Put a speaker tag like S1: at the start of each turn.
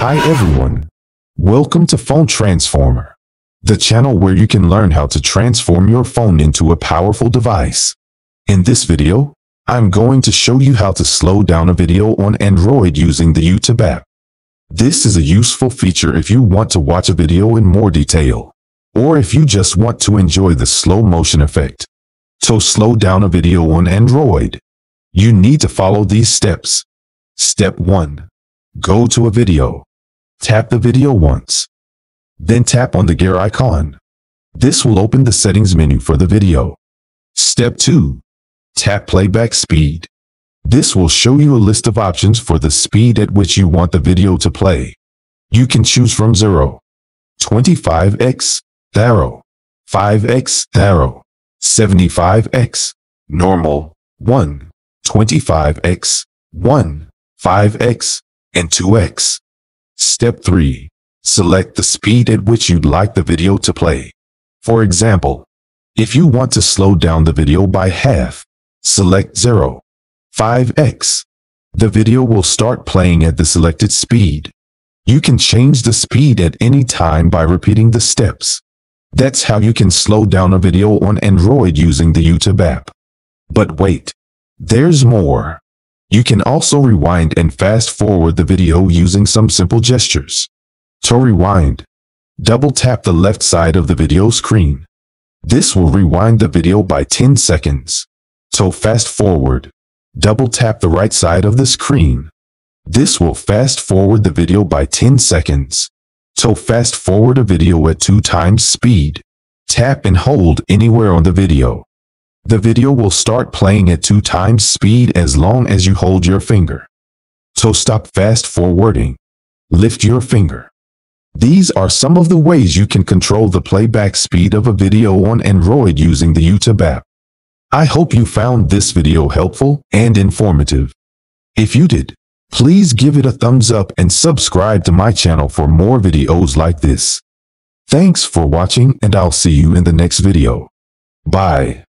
S1: Hi everyone. Welcome to Phone Transformer, the channel where you can learn how to transform your phone into a powerful device. In this video, I'm going to show you how to slow down a video on Android using the YouTube app. This is a useful feature if you want to watch a video in more detail, or if you just want to enjoy the slow motion effect. To slow down a video on Android, you need to follow these steps. Step 1. Go to a video. Tap the video once. Then tap on the gear icon. This will open the settings menu for the video. Step 2. Tap playback speed. This will show you a list of options for the speed at which you want the video to play. You can choose from 0, 25x, 0, 5x, 0, 75x, normal, 1, 25x, 1, 5x, and 2x. Step 3. Select the speed at which you'd like the video to play. For example, if you want to slow down the video by half, select 0, 5x. The video will start playing at the selected speed. You can change the speed at any time by repeating the steps. That's how you can slow down a video on Android using the YouTube app. But wait, there's more. You can also rewind and fast forward the video using some simple gestures. To rewind, double tap the left side of the video screen. This will rewind the video by 10 seconds. To fast forward, double tap the right side of the screen. This will fast forward the video by 10 seconds. To fast forward a video at two times speed, tap and hold anywhere on the video. The video will start playing at two times speed as long as you hold your finger. So stop fast forwarding. Lift your finger. These are some of the ways you can control the playback speed of a video on Android using the YouTube app. I hope you found this video helpful and informative. If you did, please give it a thumbs up and subscribe to my channel for more videos like this. Thanks for watching and I'll see you in the next video. Bye.